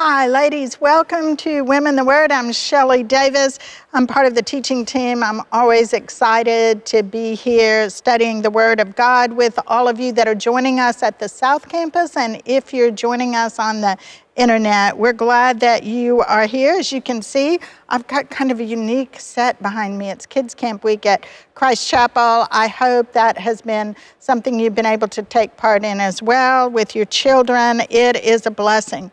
Hi, ladies. Welcome to Women the Word. I'm Shelley Davis. I'm part of the teaching team. I'm always excited to be here studying the Word of God with all of you that are joining us at the South Campus. And if you're joining us on the internet, we're glad that you are here. As you can see, I've got kind of a unique set behind me. It's Kids Camp Week at Christ Chapel. I hope that has been something you've been able to take part in as well with your children. It is a blessing.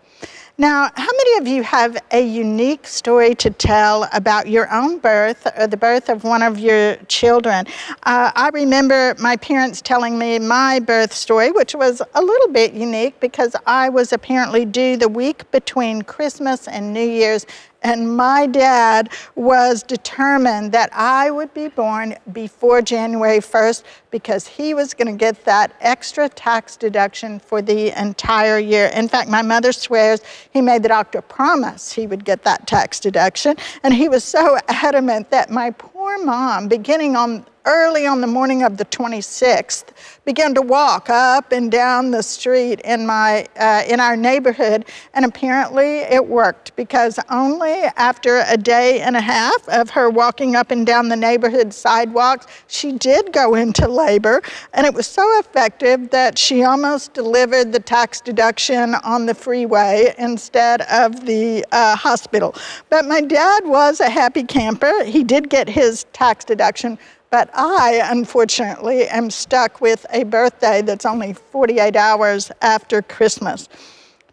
Now, how many of you have a unique story to tell about your own birth or the birth of one of your children? Uh, I remember my parents telling me my birth story, which was a little bit unique because I was apparently due the week between Christmas and New Year's and my dad was determined that I would be born before January 1st because he was going to get that extra tax deduction for the entire year. In fact, my mother swears he made the doctor promise he would get that tax deduction. And he was so adamant that my poor mom, beginning on early on the morning of the 26th, began to walk up and down the street in, my, uh, in our neighborhood. And apparently it worked because only after a day and a half of her walking up and down the neighborhood sidewalks, she did go into labor. And it was so effective that she almost delivered the tax deduction on the freeway instead of the uh, hospital. But my dad was a happy camper. He did get his tax deduction but I, unfortunately, am stuck with a birthday that's only 48 hours after Christmas.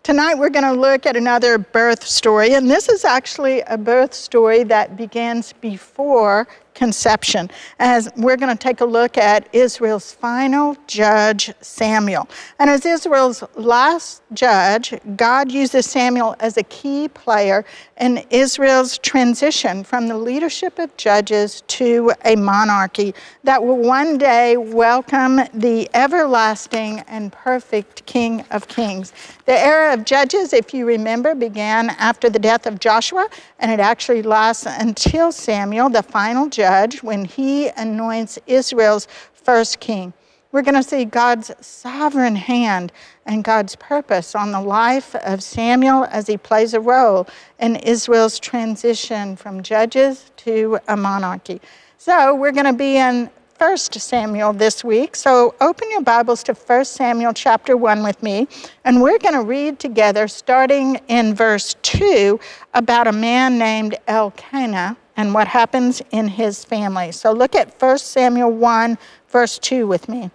Tonight we're going to look at another birth story, and this is actually a birth story that begins before conception, as we're going to take a look at Israel's final judge, Samuel. And as Israel's last judge, God uses Samuel as a key player in Israel's transition from the leadership of judges to a monarchy that will one day welcome the everlasting and perfect King of Kings. The era of judges, if you remember, began after the death of Joshua, and it actually lasts until Samuel, the final judge judge when he anoints Israel's first king. We're going to see God's sovereign hand and God's purpose on the life of Samuel as he plays a role in Israel's transition from judges to a monarchy. So we're going to be in 1 Samuel this week. So open your Bibles to 1 Samuel chapter 1 with me, and we're going to read together, starting in verse 2, about a man named Elkanah and what happens in his family. So look at 1 Samuel 1, verse 2 with me.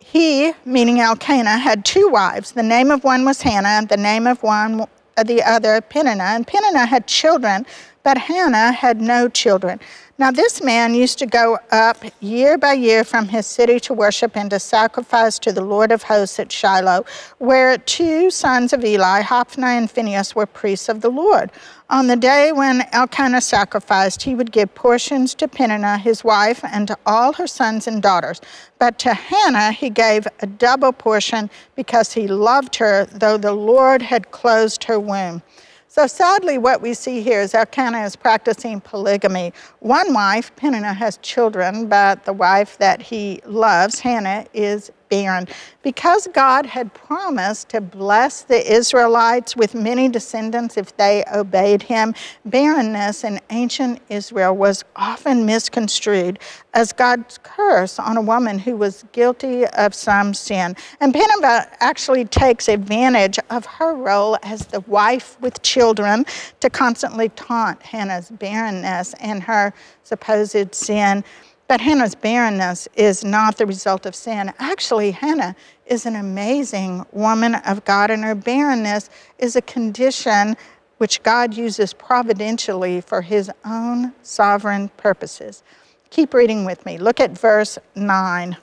He, meaning Elkanah, had two wives. The name of one was Hannah, and the name of one the other Peninnah. And Peninnah had children, but Hannah had no children. Now, this man used to go up year by year from his city to worship and to sacrifice to the Lord of hosts at Shiloh, where two sons of Eli, Hophni and Phinehas, were priests of the Lord. On the day when Elkanah sacrificed, he would give portions to Peninnah, his wife, and to all her sons and daughters. But to Hannah he gave a double portion because he loved her, though the Lord had closed her womb. So sadly, what we see here is Elkanah is practicing polygamy. One wife, Peninnah, has children, but the wife that he loves, Hannah, is barren. Because God had promised to bless the Israelites with many descendants if they obeyed him, barrenness in ancient Israel was often misconstrued as God's curse on a woman who was guilty of some sin. And Peninnah actually takes advantage of her role as the wife with children to constantly taunt Hannah's barrenness and her supposed sin. But Hannah's barrenness is not the result of sin. Actually, Hannah is an amazing woman of God, and her barrenness is a condition which God uses providentially for his own sovereign purposes. Keep reading with me. Look at verse 9.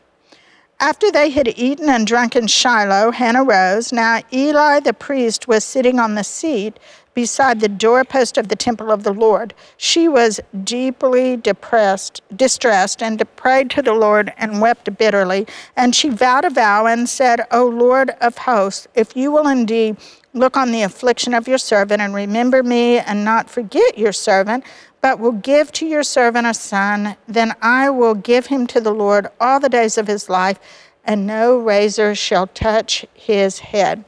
After they had eaten and drunk in Shiloh, Hannah rose. Now Eli the priest was sitting on the seat beside the doorpost of the temple of the Lord. She was deeply depressed, distressed, and prayed to the Lord and wept bitterly. And she vowed a vow and said, O Lord of hosts, if you will indeed look on the affliction of your servant and remember me and not forget your servant, but will give to your servant a son, then I will give him to the Lord all the days of his life, and no razor shall touch his head.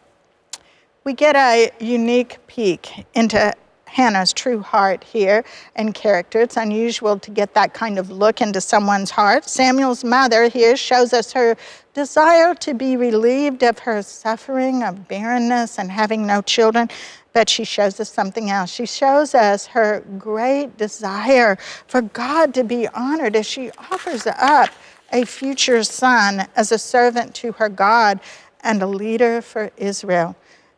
We get a unique peek into Hannah's true heart here and character. It's unusual to get that kind of look into someone's heart. Samuel's mother here shows us her desire to be relieved of her suffering of barrenness and having no children, but she shows us something else. She shows us her great desire for God to be honored as she offers up a future son as a servant to her God and a leader for Israel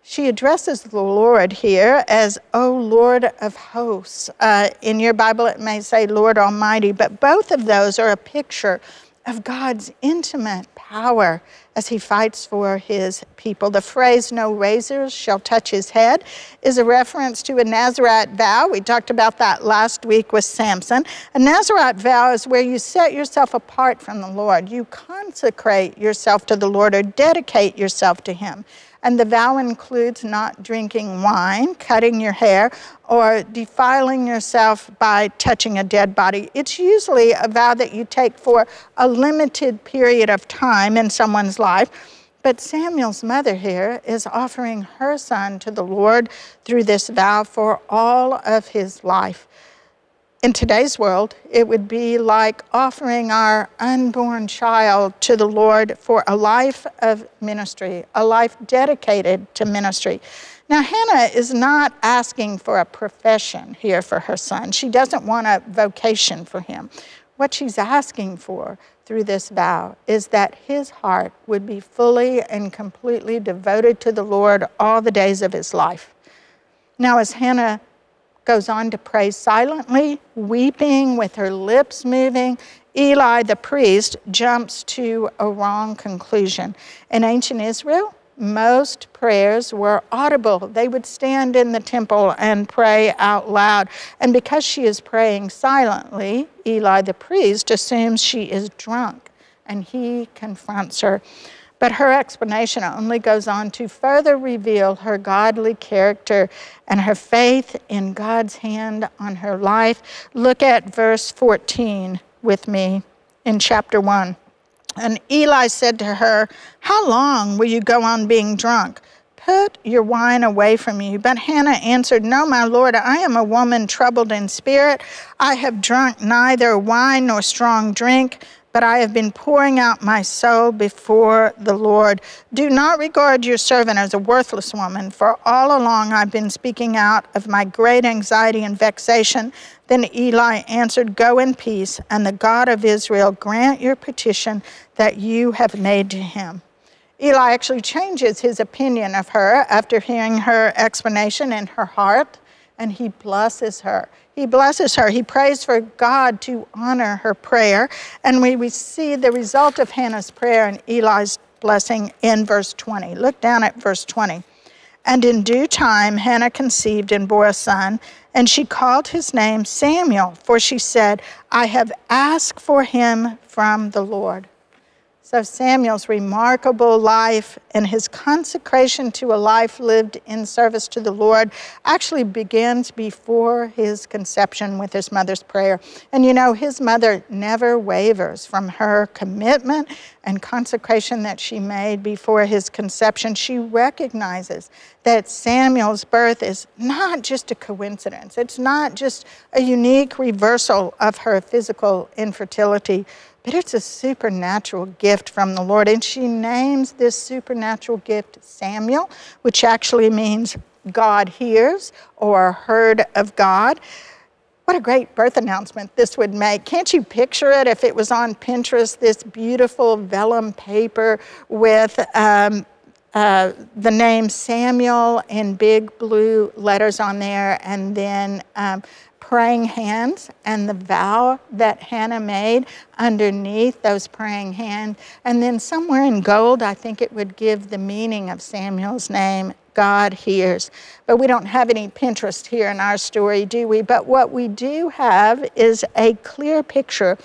she addresses the Lord here as, O Lord of hosts. Uh, in your Bible, it may say Lord Almighty, but both of those are a picture of God's intimate power as he fights for his people. The phrase, no razors shall touch his head, is a reference to a Nazarite vow. We talked about that last week with Samson. A Nazarite vow is where you set yourself apart from the Lord. You consecrate yourself to the Lord or dedicate yourself to him. And the vow includes not drinking wine, cutting your hair, or defiling yourself by touching a dead body. It's usually a vow that you take for a limited period of time in someone's life. But Samuel's mother here is offering her son to the Lord through this vow for all of his life in today's world, it would be like offering our unborn child to the Lord for a life of ministry, a life dedicated to ministry. Now, Hannah is not asking for a profession here for her son. She doesn't want a vocation for him. What she's asking for through this vow is that his heart would be fully and completely devoted to the Lord all the days of his life. Now, as Hannah goes on to pray silently, weeping with her lips moving. Eli, the priest, jumps to a wrong conclusion. In ancient Israel, most prayers were audible. They would stand in the temple and pray out loud. And because she is praying silently, Eli the priest assumes she is drunk and he confronts her. But her explanation only goes on to further reveal her godly character and her faith in God's hand on her life. Look at verse 14 with me in chapter 1. And Eli said to her, How long will you go on being drunk? Put your wine away from you. But Hannah answered, No, my Lord, I am a woman troubled in spirit. I have drunk neither wine nor strong drink but I have been pouring out my soul before the Lord. Do not regard your servant as a worthless woman, for all along I've been speaking out of my great anxiety and vexation. Then Eli answered, Go in peace, and the God of Israel grant your petition that you have made to him. Eli actually changes his opinion of her after hearing her explanation in her heart, and he blesses her. He blesses her. He prays for God to honor her prayer. And we, we see the result of Hannah's prayer and Eli's blessing in verse 20. Look down at verse 20. And in due time, Hannah conceived and bore a son, and she called his name Samuel, for she said, I have asked for him from the Lord. So Samuel's remarkable life and his consecration to a life lived in service to the Lord actually begins before his conception with his mother's prayer. And you know, his mother never wavers from her commitment and consecration that she made before his conception. She recognizes that Samuel's birth is not just a coincidence. It's not just a unique reversal of her physical infertility, but it's a supernatural gift from the Lord. And she names this supernatural gift Samuel, which actually means God hears or heard of God. What a great birth announcement this would make. Can't you picture it if it was on Pinterest, this beautiful vellum paper with um, uh, the name Samuel in big blue letters on there, and then um, praying hands and the vow that Hannah made underneath those praying hands. And then somewhere in gold, I think it would give the meaning of Samuel's name God hears. But we don't have any Pinterest here in our story, do we? But what we do have is a clear picture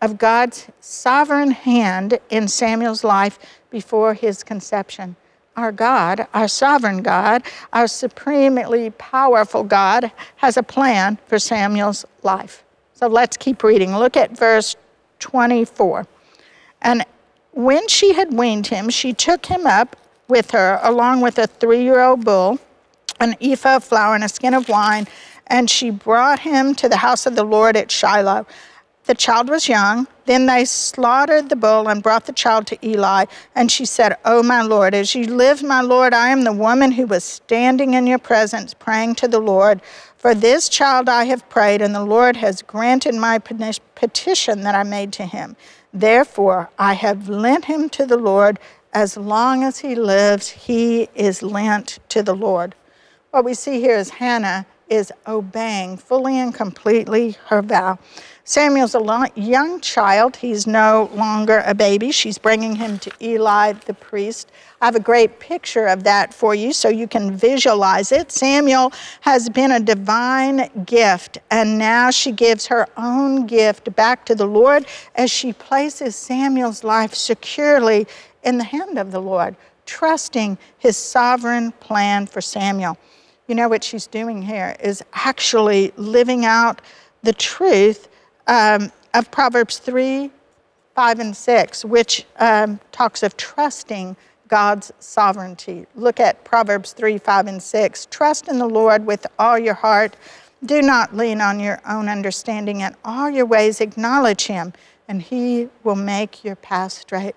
of God's sovereign hand in Samuel's life before his conception our God, our sovereign God, our supremely powerful God, has a plan for Samuel's life. So let's keep reading. Look at verse 24. And when she had weaned him, she took him up with her, along with a three year old bull, an ephah of flour, and a skin of wine. And she brought him to the house of the Lord at Shiloh. The child was young. Then they slaughtered the bull and brought the child to Eli. And she said, Oh, my Lord, as you live, my Lord, I am the woman who was standing in your presence praying to the Lord. For this child I have prayed, and the Lord has granted my petition that I made to him. Therefore, I have lent him to the Lord. As long as he lives, he is lent to the Lord. What we see here is Hannah is obeying fully and completely her vow. Samuel's a young child. He's no longer a baby. She's bringing him to Eli the priest. I have a great picture of that for you so you can visualize it. Samuel has been a divine gift, and now she gives her own gift back to the Lord as she places Samuel's life securely in the hand of the Lord, trusting his sovereign plan for Samuel. You know what she's doing here is actually living out the truth um, of Proverbs 3, 5, and 6, which um, talks of trusting God's sovereignty. Look at Proverbs 3, 5, and 6. Trust in the Lord with all your heart. Do not lean on your own understanding. In all your ways, acknowledge Him, and He will make your path straight.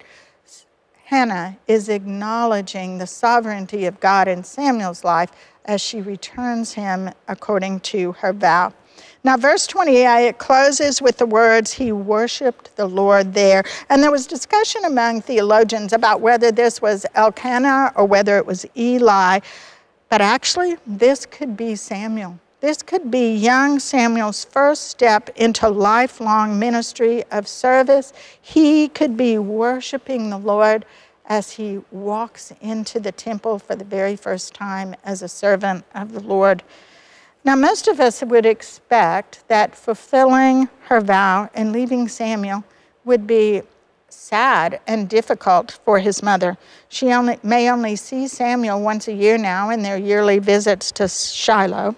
Hannah is acknowledging the sovereignty of God in Samuel's life as she returns him according to her vow. Now, verse 28, it closes with the words, He worshiped the Lord there. And there was discussion among theologians about whether this was Elkanah or whether it was Eli. But actually, this could be Samuel. This could be young Samuel's first step into lifelong ministry of service. He could be worshiping the Lord as he walks into the temple for the very first time as a servant of the Lord. Now, most of us would expect that fulfilling her vow and leaving Samuel would be sad and difficult for his mother. She only, may only see Samuel once a year now in their yearly visits to Shiloh.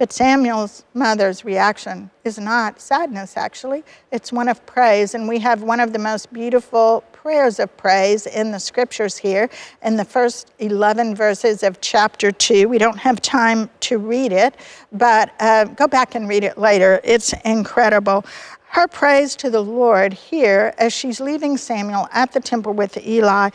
But Samuel's mother's reaction is not sadness, actually. It's one of praise. And we have one of the most beautiful prayers of praise in the scriptures here in the first 11 verses of chapter 2. We don't have time to read it, but uh, go back and read it later. It's incredible. Her praise to the Lord here as she's leaving Samuel at the temple with Eli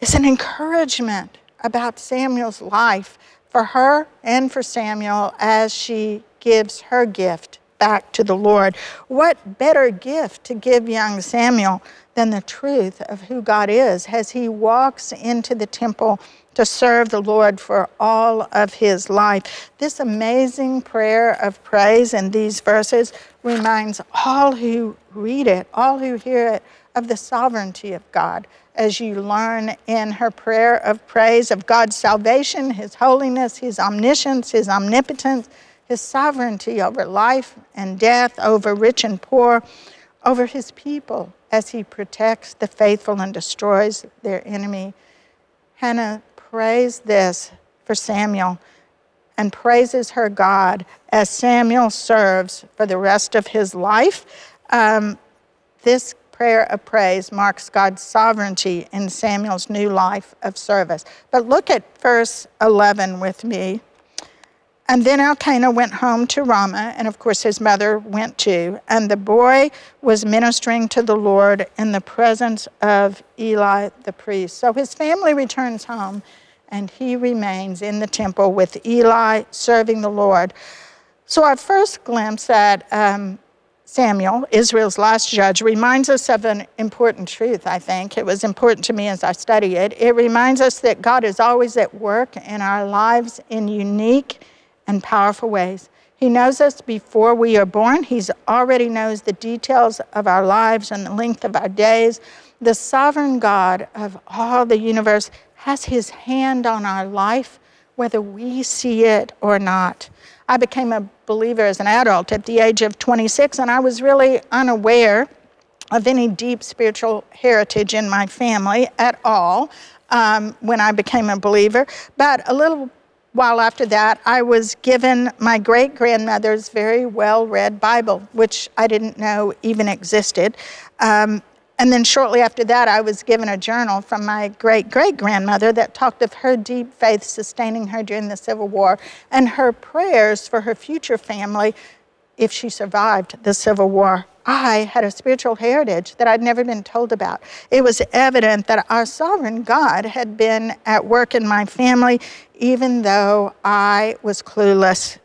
is an encouragement about Samuel's life for her and for Samuel as she gives her gift back to the Lord. What better gift to give young Samuel than the truth of who God is as he walks into the temple to serve the Lord for all of his life. This amazing prayer of praise in these verses reminds all who read it, all who hear it, of the sovereignty of God, as you learn in her prayer of praise of God's salvation, His holiness, His omniscience, His omnipotence, His sovereignty over life and death, over rich and poor, over His people as He protects the faithful and destroys their enemy. Hannah prays this for Samuel and praises her God as Samuel serves for the rest of his life. Um, this prayer of praise marks God's sovereignty in Samuel's new life of service. But look at verse 11 with me. And then Elkanah went home to Ramah, and of course his mother went too. And the boy was ministering to the Lord in the presence of Eli the priest. So his family returns home, and he remains in the temple with Eli serving the Lord. So our first glimpse at um, Samuel, Israel's last judge, reminds us of an important truth, I think. It was important to me as I study it. It reminds us that God is always at work in our lives in unique and powerful ways. He knows us before we are born. He already knows the details of our lives and the length of our days. The sovereign God of all the universe has his hand on our life, whether we see it or not. I became a believer as an adult at the age of 26, and I was really unaware of any deep spiritual heritage in my family at all um, when I became a believer. But a little while after that, I was given my great grandmother's very well read Bible, which I didn't know even existed. Um, And then shortly after that, I was given a journal from my great great grandmother that talked of her deep faith sustaining her during the Civil War and her prayers for her future family if she survived the Civil War. I had a spiritual heritage that I'd never been told about. It was evident that our sovereign God had been at work in my family, even though I was clueless.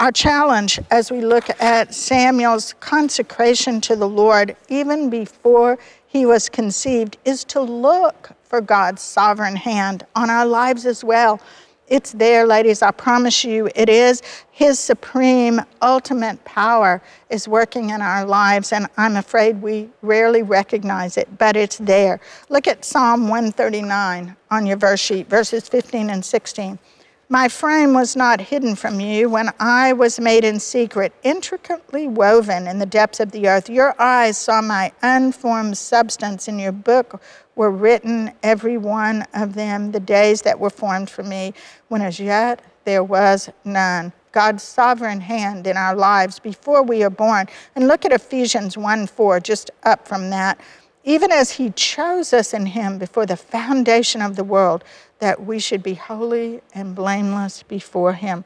Our challenge as we look at Samuel's consecration to the Lord, even before he was conceived, is to look for God's sovereign hand on our lives as well. It's there, ladies. I promise you it is. His supreme, ultimate power is working in our lives, and I'm afraid we rarely recognize it, but it's there. Look at Psalm 139 on your verse sheet, verses 15 and 16. My frame was not hidden from you when I was made in secret, intricately woven in the depths of the earth. Your eyes saw my unformed substance. In your book were written, every one of them, the days that were formed for me, when as yet there was none. God's sovereign hand in our lives before we are born. And look at Ephesians 1 4, just up from that. Even as He chose us in Him before the foundation of the world that we should be holy and blameless before Him.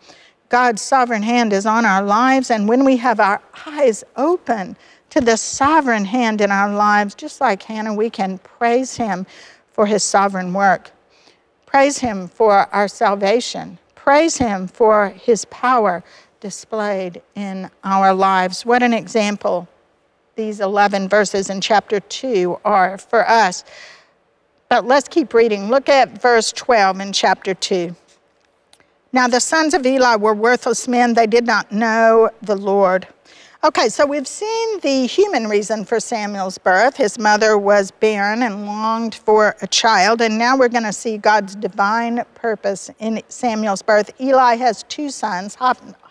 God's sovereign hand is on our lives, and when we have our eyes open to the sovereign hand in our lives, just like Hannah, we can praise Him for His sovereign work. Praise Him for our salvation. Praise Him for His power displayed in our lives. What an example these 11 verses in chapter 2 are for us but let's keep reading. Look at verse 12 in chapter 2. Now the sons of Eli were worthless men, they did not know the Lord. Okay, so we've seen the human reason for Samuel's birth. His mother was barren and longed for a child, and now we're going to see God's divine purpose in Samuel's birth. Eli has two sons,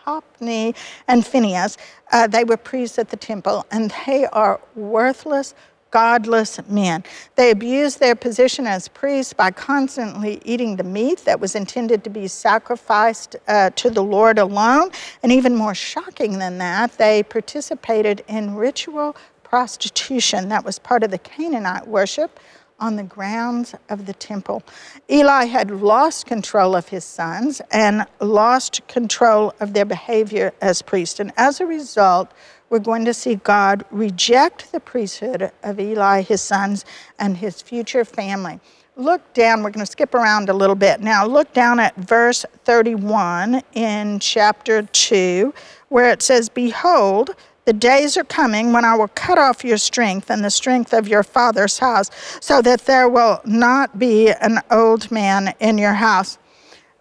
Hophni and Phinehas. Uh, they were priests at the temple, and they are worthless, godless men. They abused their position as priests by constantly eating the meat that was intended to be sacrificed uh, to the Lord alone. And even more shocking than that, they participated in ritual prostitution that was part of the Canaanite worship on the grounds of the temple. Eli had lost control of his sons and lost control of their behavior as priests. And as a result, we're going to see God reject the priesthood of Eli, his sons, and his future family. Look down, we're going to skip around a little bit. Now, look down at verse 31 in chapter 2, where it says, Behold, the days are coming when I will cut off your strength and the strength of your father's house, so that there will not be an old man in your house.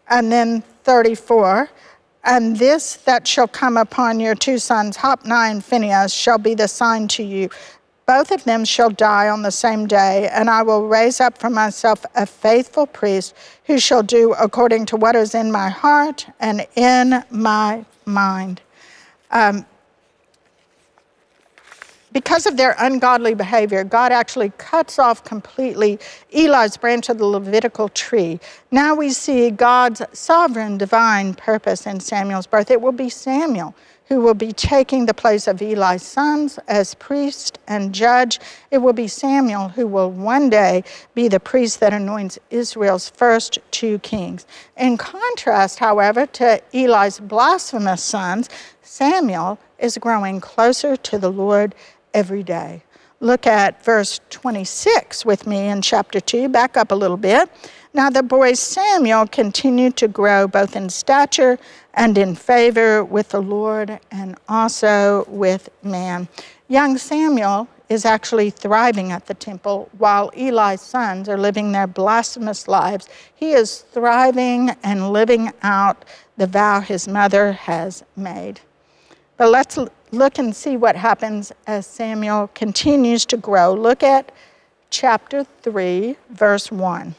And then 34, and this that shall come upon your two sons, Hophni and Phinehas, shall be the sign to you. Both of them shall die on the same day, and I will raise up for myself a faithful priest who shall do according to what is in my heart and in my mind. Um, because of their ungodly behavior, God actually cuts off completely Eli's branch of the Levitical tree. Now we see God's sovereign divine purpose in Samuel's birth. It will be Samuel who will be taking the place of Eli's sons as priest and judge. It will be Samuel who will one day be the priest that anoints Israel's first two kings. In contrast, however, to Eli's blasphemous sons, Samuel is growing closer to the Lord every day. Look at verse 26 with me in chapter 2. Back up a little bit. Now the boy Samuel continued to grow both in stature and in favor with the Lord and also with man. Young Samuel is actually thriving at the temple while Eli's sons are living their blasphemous lives. He is thriving and living out the vow his mother has made. But let's look and see what happens as Samuel continues to grow. Look at chapter 3, verse 1.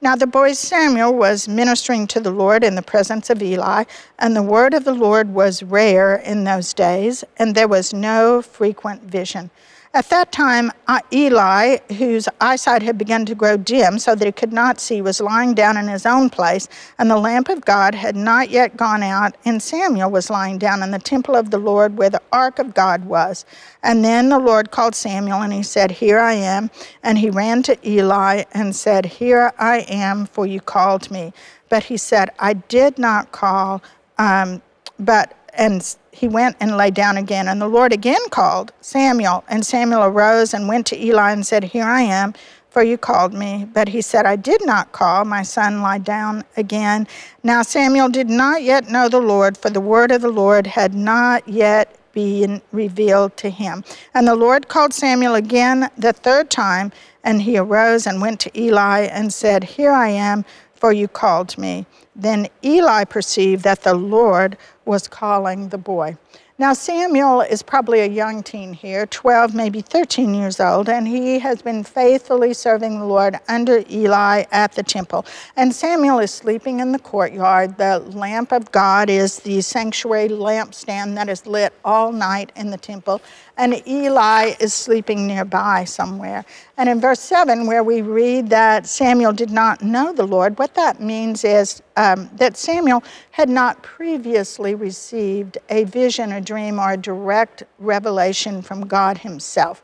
Now the boy Samuel was ministering to the Lord in the presence of Eli, and the word of the Lord was rare in those days, and there was no frequent vision. At that time, uh, Eli, whose eyesight had begun to grow dim so that he could not see, was lying down in his own place, and the lamp of God had not yet gone out, and Samuel was lying down in the temple of the Lord where the ark of God was. And then the Lord called Samuel, and he said, Here I am. And he ran to Eli and said, Here I am, for you called me. But he said, I did not call, um, but, and he went and lay down again. And the Lord again called Samuel. And Samuel arose and went to Eli and said, Here I am, for you called me. But he said, I did not call. My son, lie down again. Now Samuel did not yet know the Lord, for the word of the Lord had not yet been revealed to him. And the Lord called Samuel again the third time, and he arose and went to Eli and said, Here I am, for you called me. Then Eli perceived that the Lord was calling the boy. Now, Samuel is probably a young teen here, 12, maybe 13 years old, and he has been faithfully serving the Lord under Eli at the temple. And Samuel is sleeping in the courtyard. The lamp of God is the sanctuary lampstand that is lit all night in the temple and Eli is sleeping nearby somewhere. And in verse 7, where we read that Samuel did not know the Lord, what that means is um, that Samuel had not previously received a vision, a dream, or a direct revelation from God himself.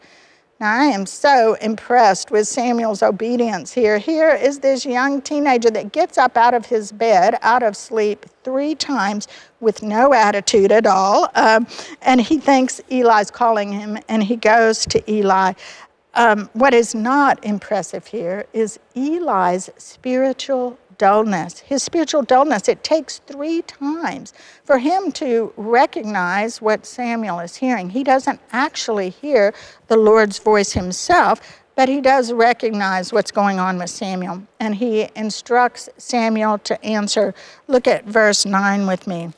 Now, I am so impressed with Samuel's obedience here. Here is this young teenager that gets up out of his bed, out of sleep, three times with no attitude at all. Um, and he thinks Eli's calling him, and he goes to Eli. Um, what is not impressive here is Eli's spiritual dullness, his spiritual dullness. It takes three times for him to recognize what Samuel is hearing. He doesn't actually hear the Lord's voice himself, but he does recognize what's going on with Samuel. And he instructs Samuel to answer. Look at verse 9 with me.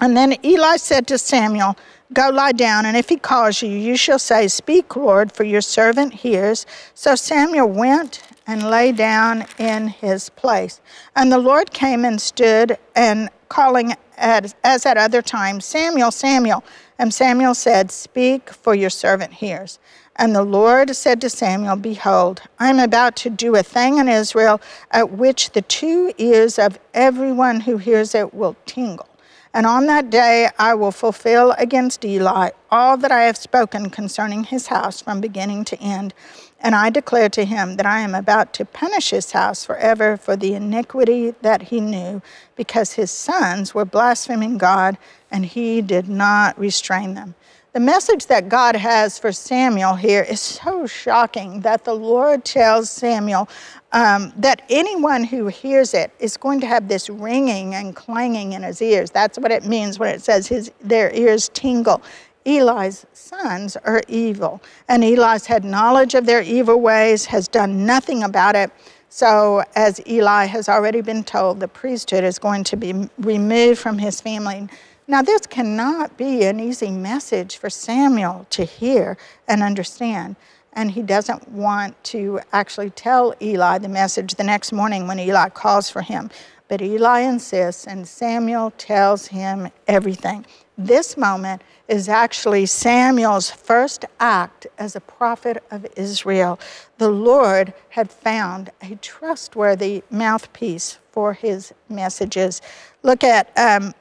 And then Eli said to Samuel, Go lie down, and if he calls you, you shall say, Speak, Lord, for your servant hears. So Samuel went and lay down in his place. And the Lord came and stood and calling as at other times, Samuel, Samuel. And Samuel said, Speak, for your servant hears. And the Lord said to Samuel, Behold, I am about to do a thing in Israel at which the two ears of everyone who hears it will tingle. And on that day I will fulfill against Eli all that I have spoken concerning his house from beginning to end. And I declare to him that I am about to punish his house forever for the iniquity that he knew, because his sons were blaspheming God, and he did not restrain them. The message that God has for Samuel here is so shocking that the Lord tells Samuel um, that anyone who hears it is going to have this ringing and clanging in his ears. That's what it means when it says his, their ears tingle. Eli's sons are evil, and Eli's had knowledge of their evil ways, has done nothing about it. So, as Eli has already been told, the priesthood is going to be removed from his family. Now, this cannot be an easy message for Samuel to hear and understand. And he doesn't want to actually tell Eli the message the next morning when Eli calls for him. But Eli insists, and Samuel tells him everything. This moment is actually Samuel's first act as a prophet of Israel. The Lord had found a trustworthy mouthpiece for his messages. Look at um,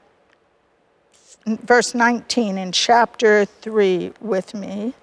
verse 19 in chapter 3 with me.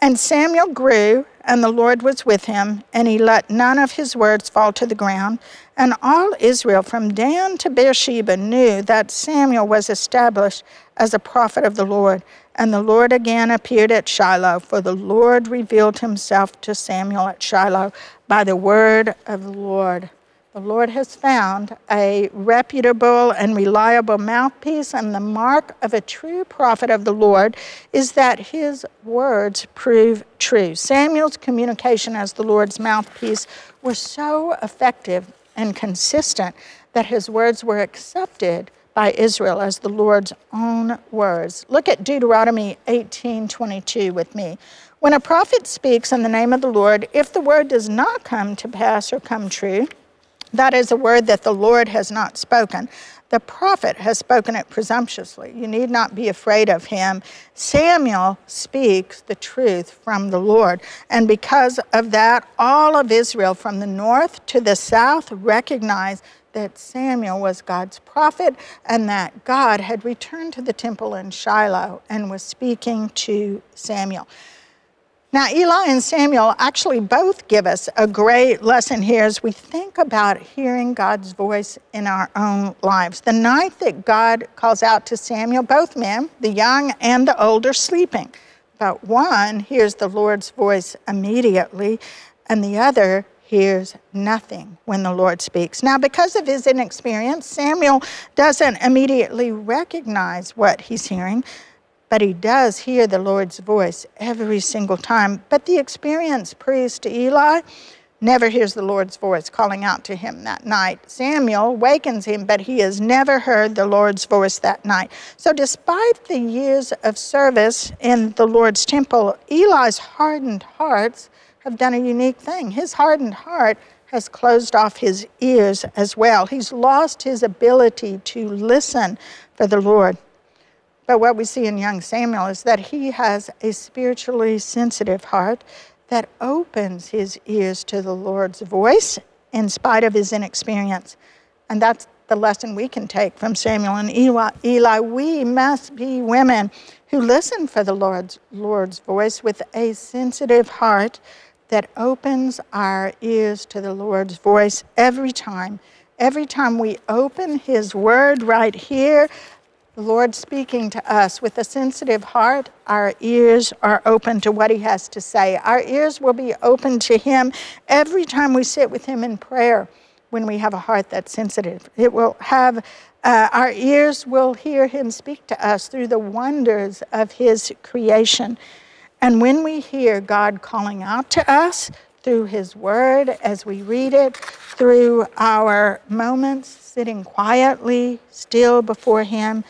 And Samuel grew, and the Lord was with him, and he let none of his words fall to the ground. And all Israel, from Dan to Beersheba, knew that Samuel was established as a prophet of the Lord. And the Lord again appeared at Shiloh, for the Lord revealed himself to Samuel at Shiloh by the word of the Lord. The Lord has found a reputable and reliable mouthpiece, and the mark of a true prophet of the Lord is that his words prove true. Samuel's communication as the Lord's mouthpiece was so effective and consistent that his words were accepted by Israel as the Lord's own words. Look at Deuteronomy 18:22 with me. When a prophet speaks in the name of the Lord, if the word does not come to pass or come true, That is a word that the Lord has not spoken. The prophet has spoken it presumptuously. You need not be afraid of him. Samuel speaks the truth from the Lord. And because of that, all of Israel from the north to the south recognized that Samuel was God's prophet and that God had returned to the temple in Shiloh and was speaking to Samuel. Now, Eli and Samuel actually both give us a great lesson here as we think about hearing God's voice in our own lives. The night that God calls out to Samuel, both men, the young and the old, are sleeping. But one hears the Lord's voice immediately, and the other hears nothing when the Lord speaks. Now, because of his inexperience, Samuel doesn't immediately recognize what he's hearing, but he does hear the Lord's voice every single time. But the experienced priest Eli never hears the Lord's voice calling out to him that night. Samuel wakens him, but he has never heard the Lord's voice that night. So, despite the years of service in the Lord's temple, Eli's hardened hearts have done a unique thing. His hardened heart has closed off his ears as well. He's lost his ability to listen for the Lord. But what we see in young Samuel is that he has a spiritually sensitive heart that opens his ears to the Lord's voice in spite of his inexperience. And that's the lesson we can take from Samuel and Eli. We must be women who listen for the Lord's, Lord's voice with a sensitive heart that opens our ears to the Lord's voice every time. Every time we open His Word right here, the Lord speaking to us with a sensitive heart, our ears are open to what He has to say. Our ears will be open to Him every time we sit with Him in prayer when we have a heart that's sensitive. It will have, uh, our ears will hear Him speak to us through the wonders of His creation. And when we hear God calling out to us through His Word as we read it, through our moments sitting quietly, still before Him,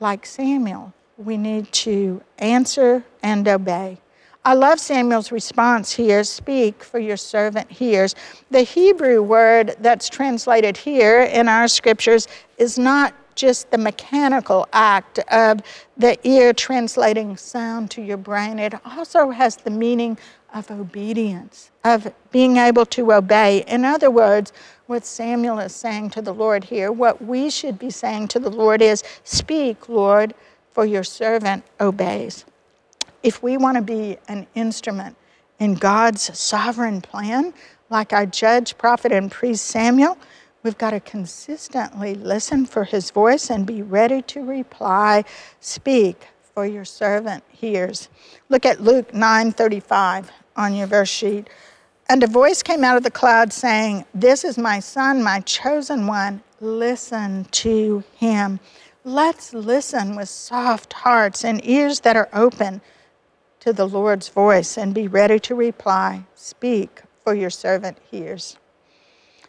like Samuel, we need to answer and obey. I love Samuel's response here speak, for your servant hears. The Hebrew word that's translated here in our scriptures is not just the mechanical act of the ear translating sound to your brain, it also has the meaning of obedience, of being able to obey. In other words, what Samuel is saying to the Lord here, what we should be saying to the Lord is, Speak, Lord, for your servant obeys. If we want to be an instrument in God's sovereign plan, like our judge, prophet, and priest Samuel, we've got to consistently listen for his voice and be ready to reply, Speak, for your servant hears. Look at Luke 9:35 on your verse sheet. And a voice came out of the cloud saying, This is my son, my chosen one. Listen to him. Let's listen with soft hearts and ears that are open to the Lord's voice and be ready to reply. Speak, for your servant hears.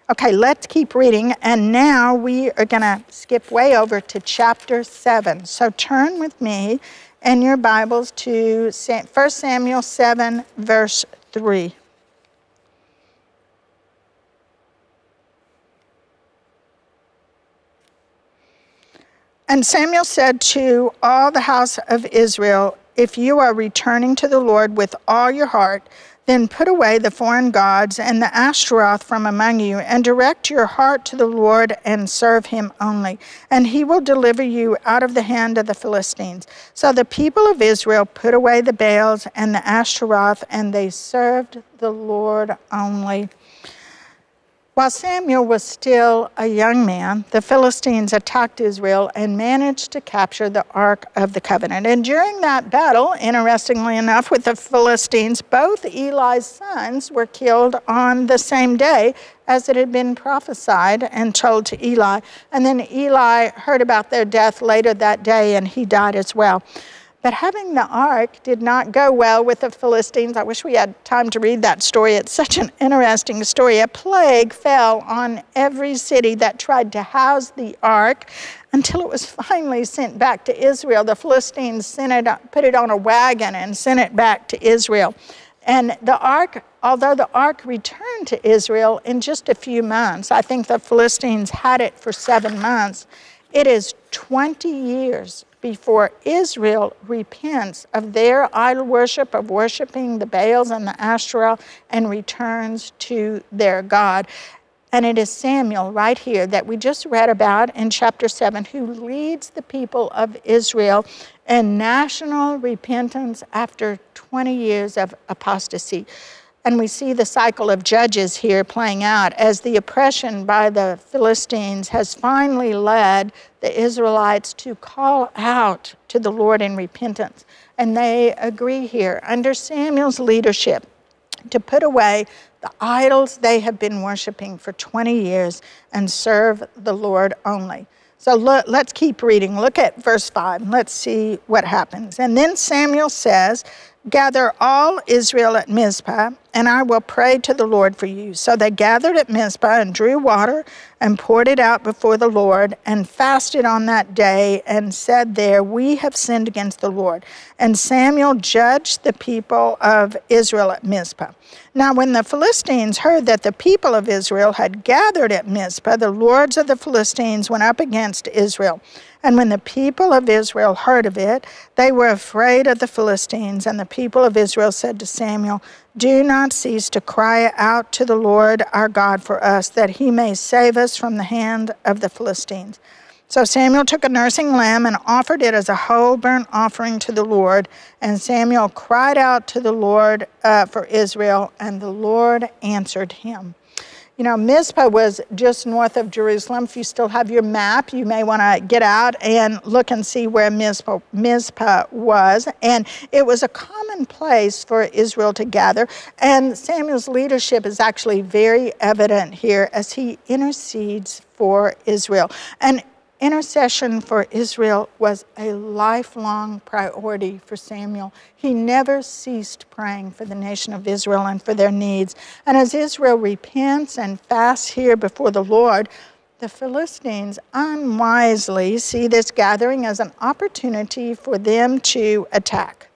Okay, let's keep reading. And now we are going to skip way over to chapter 7. So turn with me in your Bibles to 1 Samuel 7, verse 3. And Samuel said to all the house of Israel, If you are returning to the Lord with all your heart, then put away the foreign gods and the Ashtaroth from among you, and direct your heart to the Lord and serve him only. And he will deliver you out of the hand of the Philistines. So the people of Israel put away the Baals and the Ashtaroth, and they served the Lord only. While Samuel was still a young man, the Philistines attacked Israel and managed to capture the Ark of the Covenant. And during that battle, interestingly enough, with the Philistines, both Eli's sons were killed on the same day as it had been prophesied and told to Eli. And then Eli heard about their death later that day and he died as well. But having the ark did not go well with the Philistines. I wish we had time to read that story. It's such an interesting story. A plague fell on every city that tried to house the ark until it was finally sent back to Israel. The Philistines sent it, put it on a wagon and sent it back to Israel. And the ark, although the ark returned to Israel in just a few months, I think the Philistines had it for seven months, it is 20 years before Israel repents of their idol worship, of worshiping the Baals and the Asherah, and returns to their God. And it is Samuel right here that we just read about in chapter 7 who leads the people of Israel in national repentance after 20 years of apostasy. And we see the cycle of judges here playing out as the oppression by the Philistines has finally led the Israelites to call out to the Lord in repentance. And they agree here under Samuel's leadership to put away the idols they have been worshiping for 20 years and serve the Lord only. So look, let's keep reading. Look at verse 5. Let's see what happens. And then Samuel says, Gather all Israel at Mizpah, and I will pray to the Lord for you. So they gathered at Mizpah and drew water and poured it out before the Lord and fasted on that day and said there, We have sinned against the Lord. And Samuel judged the people of Israel at Mizpah. Now, when the Philistines heard that the people of Israel had gathered at Mizpah, the lords of the Philistines went up against Israel. And when the people of Israel heard of it, they were afraid of the Philistines. And the people of Israel said to Samuel, Do not cease to cry out to the Lord our God for us, that he may save us from the hand of the Philistines. So Samuel took a nursing lamb and offered it as a whole burnt offering to the Lord. And Samuel cried out to the Lord uh, for Israel, and the Lord answered him. You know, Mizpah was just north of Jerusalem. If you still have your map, you may want to get out and look and see where Mizpah, Mizpah was. And it was a common place for Israel to gather. And Samuel's leadership is actually very evident here as he intercedes for Israel. And Intercession for Israel was a lifelong priority for Samuel. He never ceased praying for the nation of Israel and for their needs. And as Israel repents and fasts here before the Lord, the Philistines unwisely see this gathering as an opportunity for them to attack.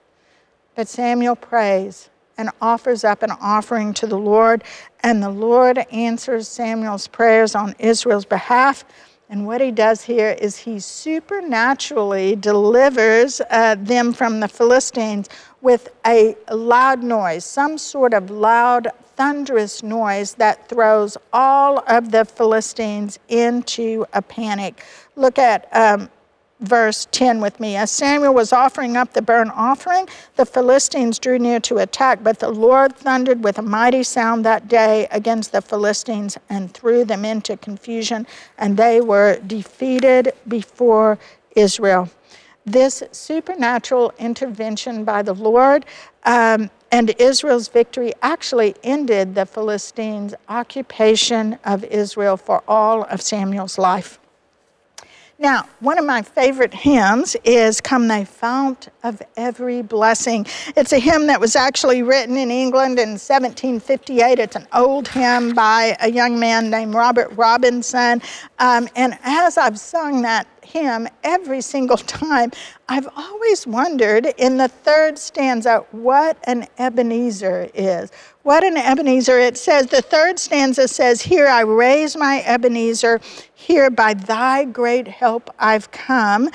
But Samuel prays and offers up an offering to the Lord, and the Lord answers Samuel's prayers on Israel's behalf and what he does here is he supernaturally delivers uh, them from the Philistines with a loud noise, some sort of loud, thunderous noise that throws all of the Philistines into a panic. Look at um, verse 10 with me. As Samuel was offering up the burnt offering, the Philistines drew near to attack, but the Lord thundered with a mighty sound that day against the Philistines and threw them into confusion, and they were defeated before Israel. This supernatural intervention by the Lord um, and Israel's victory actually ended the Philistines' occupation of Israel for all of Samuel's life. Now, one of my favorite hymns is Come Thy Fount of Every Blessing. It's a hymn that was actually written in England in 1758. It's an old hymn by a young man named Robert Robinson. Um, and as I've sung that hymn every single time, I've always wondered in the third stanza what an Ebenezer is. What an Ebenezer. It says, the third stanza says, Here I raise my Ebenezer, here by thy great help I've come.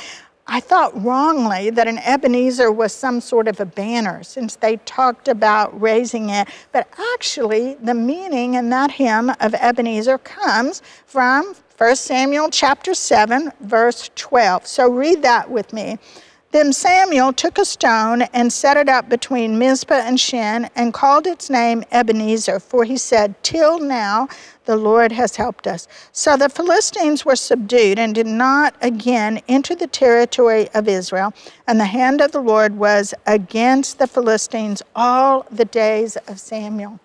I thought wrongly that an Ebenezer was some sort of a banner since they talked about raising it. But actually, the meaning in that hymn of Ebenezer comes from 1 Samuel chapter 7, verse 12. So read that with me. Then Samuel took a stone and set it up between Mizpah and Shen and called its name Ebenezer, for he said, Till now the Lord has helped us. So the Philistines were subdued and did not again enter the territory of Israel, and the hand of the Lord was against the Philistines all the days of Samuel.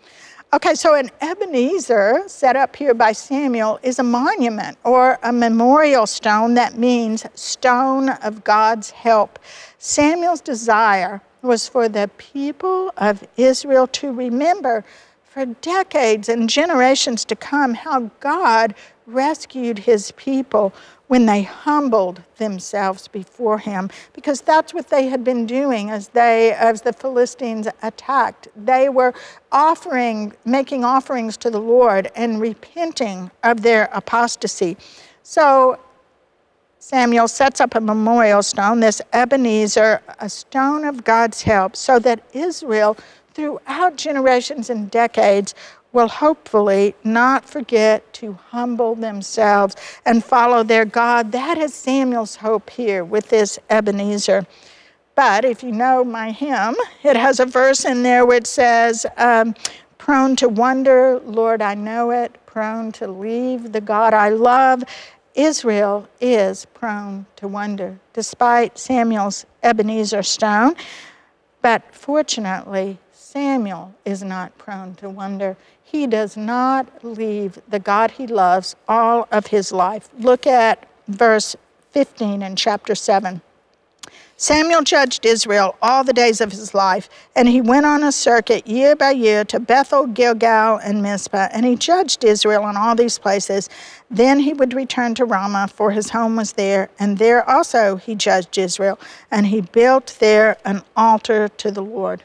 Okay, so an Ebenezer set up here by Samuel is a monument or a memorial stone that means stone of God's help. Samuel's desire was for the people of Israel to remember for decades and generations to come how God rescued his people when they humbled themselves before him because that's what they had been doing as they as the Philistines attacked. They were offering making offerings to the Lord and repenting of their apostasy. So Samuel sets up a memorial stone this Ebenezer a stone of God's help so that Israel throughout generations and decades will hopefully not forget to humble themselves and follow their God. That is Samuel's hope here with this Ebenezer. But if you know my hymn, it has a verse in there which says, um, Prone to wonder, Lord, I know it, prone to leave the God I love. Israel is prone to wonder, despite Samuel's Ebenezer stone. But fortunately, Samuel is not prone to wonder. He does not leave the God he loves all of his life. Look at verse 15 in chapter 7. Samuel judged Israel all the days of his life, and he went on a circuit year by year to Bethel, Gilgal, and Mizpah, and he judged Israel in all these places. Then he would return to Ramah, for his home was there, and there also he judged Israel, and he built there an altar to the Lord.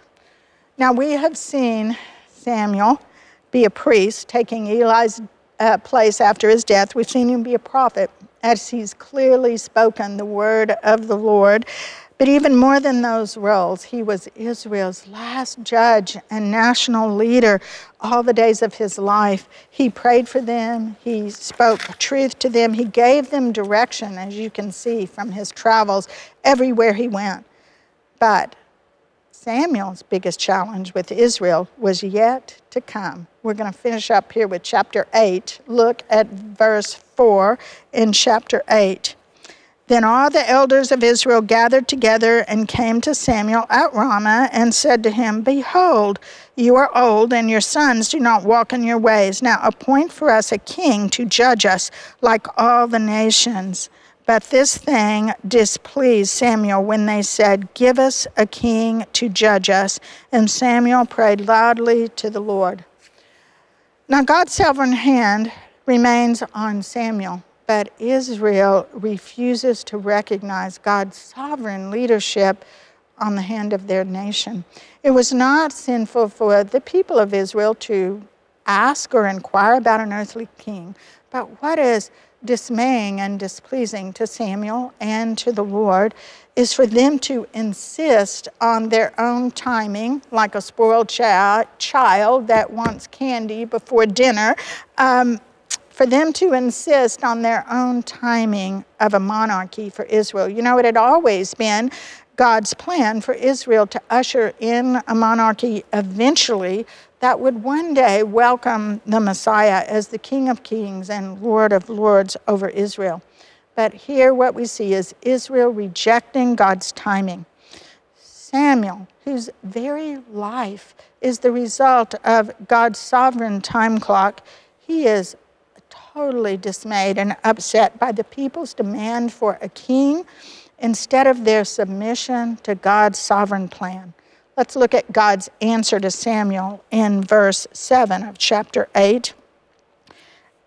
Now, we have seen Samuel be a priest, taking Eli's uh, place after his death. We've seen him be a prophet as he's clearly spoken the word of the Lord. But even more than those roles, he was Israel's last judge and national leader all the days of his life. He prayed for them, he spoke truth to them, he gave them direction, as you can see from his travels everywhere he went. But Samuel's biggest challenge with Israel was yet to come. We're going to finish up here with chapter 8. Look at verse 4 in chapter 8. Then all the elders of Israel gathered together and came to Samuel at Ramah and said to him, Behold, you are old, and your sons do not walk in your ways. Now appoint for us a king to judge us like all the nations. But this thing displeased Samuel when they said, Give us a king to judge us. And Samuel prayed loudly to the Lord. Now, God's sovereign hand remains on Samuel, but Israel refuses to recognize God's sovereign leadership on the hand of their nation. It was not sinful for the people of Israel to ask or inquire about an earthly king, but what is dismaying and displeasing to Samuel and to the Lord is for them to insist on their own timing, like a spoiled child, child that wants candy before dinner, um, for them to insist on their own timing of a monarchy for Israel. You know, it had always been God's plan for Israel to usher in a monarchy eventually that would one day welcome the Messiah as the King of Kings and Lord of Lords over Israel. But here, what we see is Israel rejecting God's timing. Samuel, whose very life is the result of God's sovereign time clock, he is totally dismayed and upset by the people's demand for a king instead of their submission to God's sovereign plan. Let's look at God's answer to Samuel in verse 7 of chapter 8.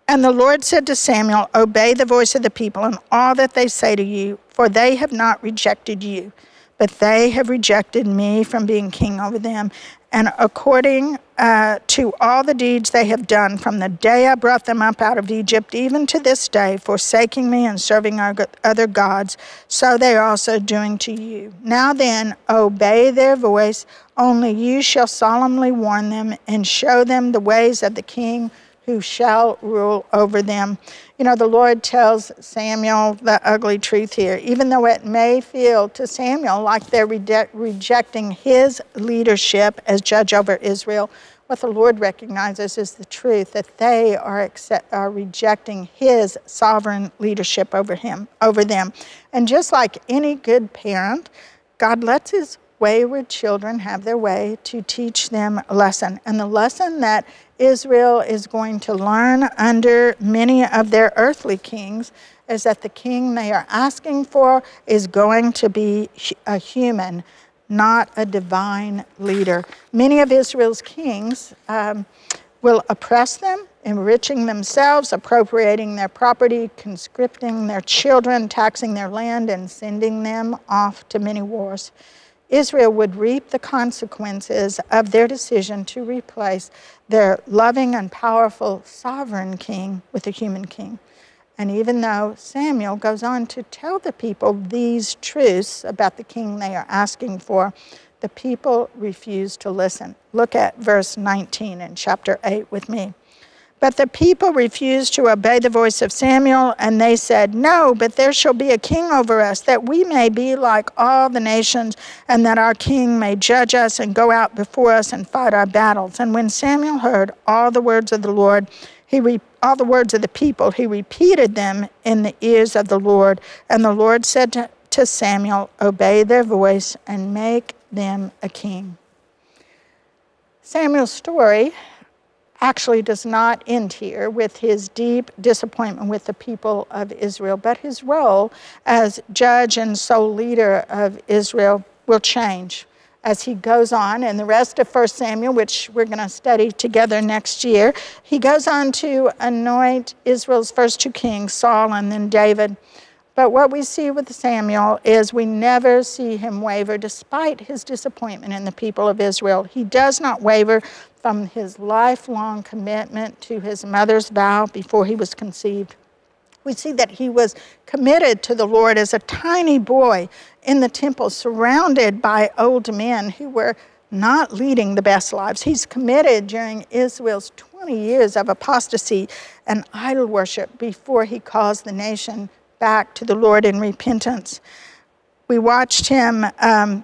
And the Lord said to Samuel, Obey the voice of the people and all that they say to you, for they have not rejected you, but they have rejected me from being king over them and according uh, to all the deeds they have done from the day I brought them up out of Egypt, even to this day, forsaking me and serving other gods, so they are also doing to you. Now then, obey their voice, only you shall solemnly warn them and show them the ways of the king who shall rule over them. You know, the Lord tells Samuel the ugly truth here, even though it may feel to Samuel like they're re- rejecting his leadership as judge over Israel. What the Lord recognizes is the truth that they are, accept, are rejecting his sovereign leadership over him, over them. And just like any good parent, God lets his wayward children have their way to teach them a lesson. And the lesson that Israel is going to learn under many of their earthly kings is that the king they are asking for is going to be a human, not a divine leader. Many of Israel's kings um, will oppress them, enriching themselves, appropriating their property, conscripting their children, taxing their land, and sending them off to many wars. Israel would reap the consequences of their decision to replace their loving and powerful sovereign king with a human king. And even though Samuel goes on to tell the people these truths about the king they are asking for, the people refuse to listen. Look at verse 19 in chapter 8 with me. But the people refused to obey the voice of Samuel, and they said, No, but there shall be a king over us, that we may be like all the nations, and that our king may judge us and go out before us and fight our battles. And when Samuel heard all the words of the Lord, he re- all the words of the people, he repeated them in the ears of the Lord. And the Lord said to, to Samuel, Obey their voice and make them a king. Samuel's story actually does not end here with his deep disappointment with the people of Israel, but his role as judge and sole leader of Israel will change as he goes on. And the rest of 1 Samuel, which we're going to study together next year, he goes on to anoint Israel's first two kings, Saul and then David. But what we see with Samuel is we never see him waver despite his disappointment in the people of Israel. He does not waver from his lifelong commitment to his mother's vow before he was conceived. We see that he was committed to the Lord as a tiny boy in the temple, surrounded by old men who were not leading the best lives. He's committed during Israel's 20 years of apostasy and idol worship before he calls the nation back to the Lord in repentance. We watched him um,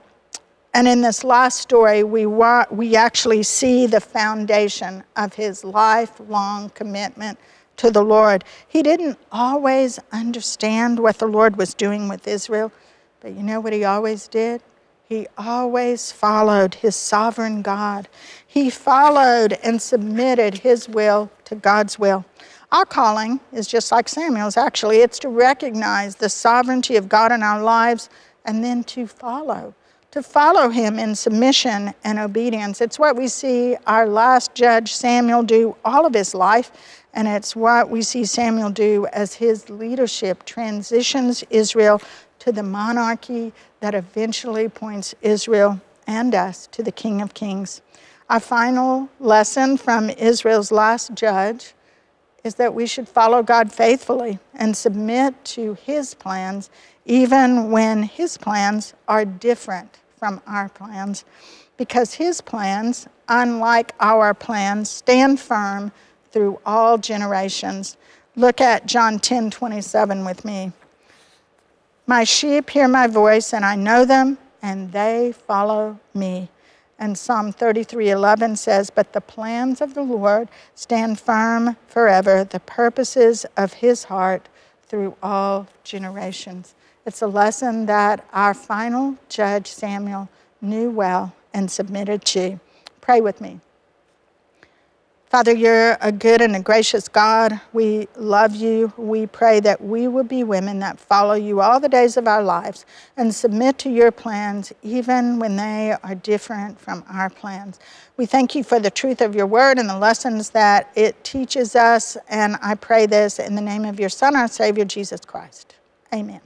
and in this last story, we, we actually see the foundation of his lifelong commitment to the Lord. He didn't always understand what the Lord was doing with Israel, but you know what he always did? He always followed his sovereign God. He followed and submitted his will to God's will. Our calling is just like Samuel's, actually. It's to recognize the sovereignty of God in our lives and then to follow to follow him in submission and obedience. It's what we see our last judge Samuel do all of his life, and it's what we see Samuel do as his leadership transitions Israel to the monarchy that eventually points Israel and us to the King of Kings. Our final lesson from Israel's last judge is that we should follow God faithfully and submit to his plans, even when his plans are different from our plans because his plans, unlike our plans, stand firm through all generations. Look at John 10 27 with me. My sheep hear my voice, and I know them, and they follow me. And Psalm 33 11 says, But the plans of the Lord stand firm forever, the purposes of his heart through all generations. It's a lesson that our final judge, Samuel, knew well and submitted to. Pray with me. Father, you're a good and a gracious God. We love you. We pray that we will be women that follow you all the days of our lives and submit to your plans, even when they are different from our plans. We thank you for the truth of your word and the lessons that it teaches us. And I pray this in the name of your Son, our Savior, Jesus Christ. Amen.